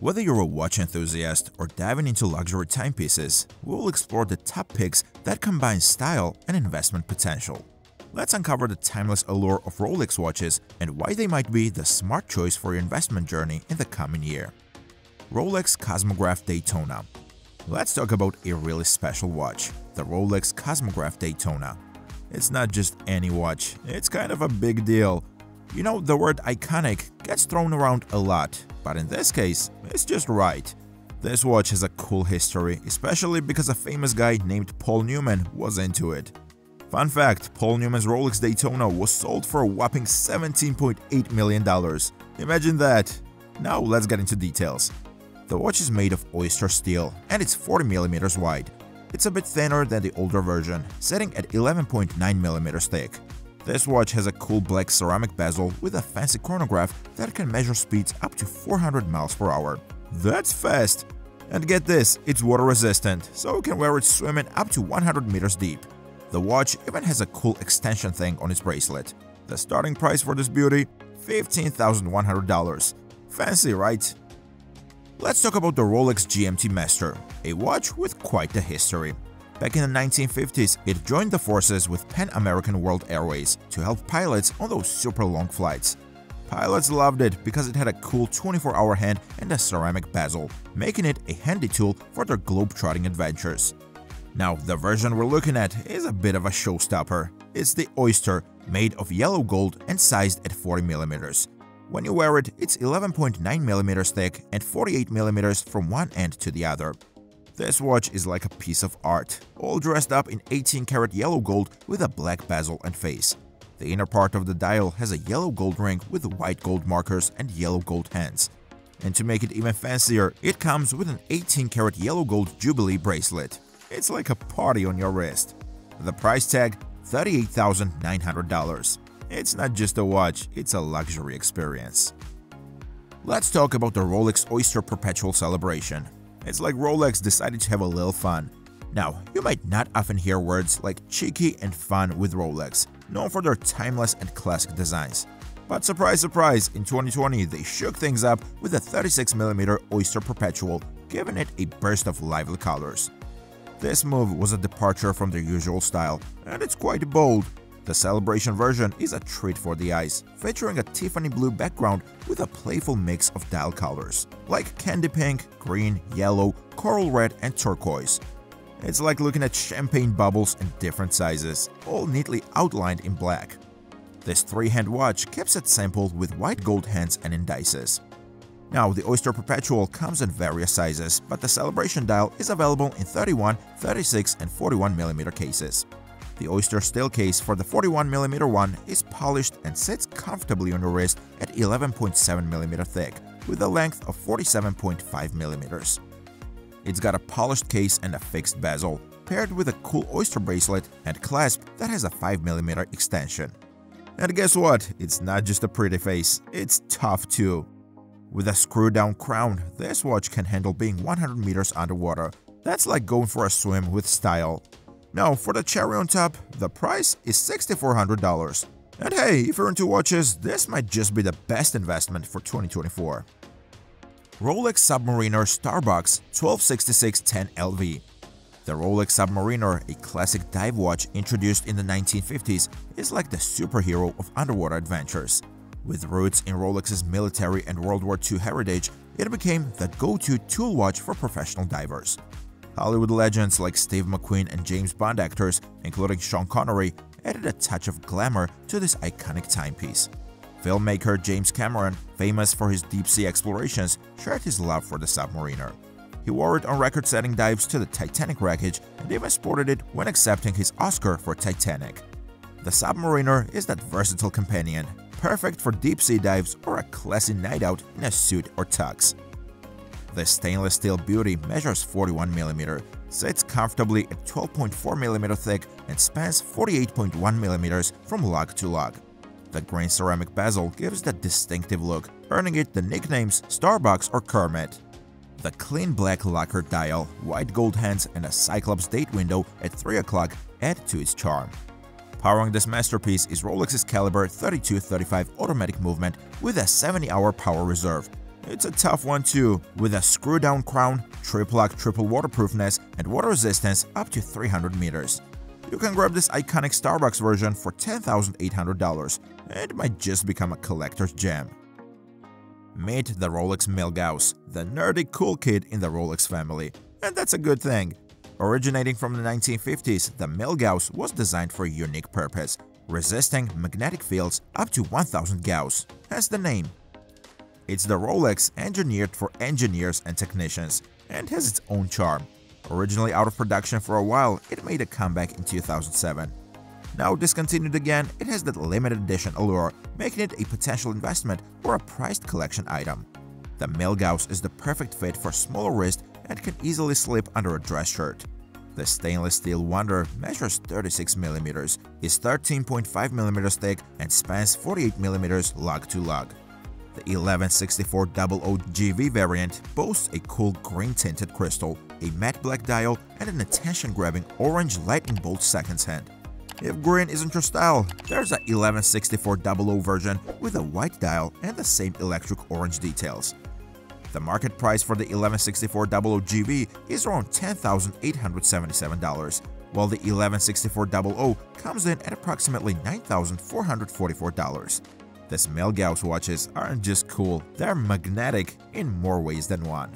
Whether you're a watch enthusiast or diving into luxury timepieces, we will explore the top picks that combine style and investment potential. Let's uncover the timeless allure of Rolex watches and why they might be the smart choice for your investment journey in the coming year. Rolex Cosmograph Daytona Let's talk about a really special watch, the Rolex Cosmograph Daytona. It's not just any watch, it's kind of a big deal. You know, the word iconic gets thrown around a lot, but in this case, it's just right. This watch has a cool history, especially because a famous guy named Paul Newman was into it. Fun fact, Paul Newman's Rolex Daytona was sold for a whopping $17.8 million. Imagine that! Now let's get into details. The watch is made of oyster steel and it's 40mm wide. It's a bit thinner than the older version, setting at 11.9mm thick. This watch has a cool black ceramic bezel with a fancy chronograph that can measure speeds up to 400 miles per hour. That's fast! And get this, it's water resistant, so you can wear it swimming up to 100 meters deep. The watch even has a cool extension thing on its bracelet. The starting price for this beauty? $15,100. Fancy, right? Let's talk about the Rolex GMT Master, a watch with quite a history. Back in the 1950s, it joined the forces with Pan American World Airways to help pilots on those super long flights. Pilots loved it because it had a cool 24-hour hand and a ceramic bezel, making it a handy tool for their globe-trotting adventures. Now, the version we're looking at is a bit of a showstopper. It's the Oyster, made of yellow gold and sized at 40mm. When you wear it, it's 11.9mm thick and 48mm from one end to the other. This watch is like a piece of art, all dressed up in 18 karat yellow gold with a black bezel and face. The inner part of the dial has a yellow gold ring with white gold markers and yellow gold hands. And to make it even fancier, it comes with an 18 karat yellow gold Jubilee bracelet. It's like a party on your wrist. The price tag $38,900. It's not just a watch, it's a luxury experience. Let's talk about the Rolex Oyster Perpetual Celebration. It's like Rolex decided to have a little fun. Now, you might not often hear words like cheeky and fun with Rolex, known for their timeless and classic designs. But surprise surprise, in 2020 they shook things up with a 36mm Oyster Perpetual, giving it a burst of lively colors. This move was a departure from their usual style, and it's quite bold. The celebration version is a treat for the eyes, featuring a Tiffany blue background with a playful mix of dial colors, like candy pink, green, yellow, coral red, and turquoise. It's like looking at champagne bubbles in different sizes, all neatly outlined in black. This three-hand watch keeps it simple with white gold hands and indices. Now, the Oyster Perpetual comes in various sizes, but the Celebration dial is available in 31, 36, and 41mm cases. The Oyster steel case for the 41mm one is polished and sits comfortably on your wrist at 11.7mm thick, with a length of 47.5mm. It's got a polished case and a fixed bezel, paired with a cool Oyster bracelet and clasp that has a 5mm extension. And guess what? It's not just a pretty face, it's tough too. With a screw-down crown, this watch can handle being 100 meters underwater. That's like going for a swim with style. Now, for the cherry on top, the price is $6,400. And hey, if you're into watches, this might just be the best investment for 2024. Rolex Submariner Starbucks 126610LV The Rolex Submariner, a classic dive watch introduced in the 1950s, is like the superhero of underwater adventures. With roots in Rolex's military and World War II heritage, it became the go-to tool watch for professional divers. Hollywood legends like Steve McQueen and James Bond actors, including Sean Connery, added a touch of glamour to this iconic timepiece. Filmmaker James Cameron, famous for his deep-sea explorations, shared his love for the Submariner. He wore it on record-setting dives to the Titanic wreckage and even sported it when accepting his Oscar for Titanic. The Submariner is that versatile companion, perfect for deep-sea dives or a classy night out in a suit or tux. The stainless steel beauty measures 41mm, sits comfortably at 12.4mm thick and spans 48.1mm from lug to lug. The green ceramic bezel gives that distinctive look, earning it the nicknames Starbucks or Kermit. The clean black lacquered dial, white gold hands and a Cyclops date window at 3 o'clock add to its charm. Powering this masterpiece is Rolex's Caliber 3235 automatic movement with a 70-hour power reserve, It's a tough one too, with a screw-down crown, triple-lock triple waterproofness, and water resistance up to 300 meters. You can grab this iconic Starbucks version for $10,800 and it might just become a collector's gem. Meet the Rolex Milgauss, the nerdy cool kid in the Rolex family, and that's a good thing. Originating from the 1950s, the Milgauss was designed for a unique purpose, resisting magnetic fields up to 1000 Gauss, hence the name. It's the Rolex engineered for engineers and technicians, and has its own charm. Originally out of production for a while, it made a comeback in 2007. Now discontinued again, it has that limited edition allure, making it a potential investment or a prized collection item. The Milgauss is the perfect fit for smaller wrist and can easily slip under a dress shirt. The stainless steel Wonder measures 36mm, is 13.5mm thick, and spans 48mm lug to lug. The 116400 GV variant boasts a cool green-tinted crystal, a matte black dial, and an attention-grabbing orange lightning bolt seconds hand. If green isn't your style, there's a 116400 version with a white dial and the same electric orange details. The market price for the 116400 GV is around $10,877, while the 116400 comes in at approximately $9,444. These Milgauss watches aren't just cool, they're magnetic in more ways than one.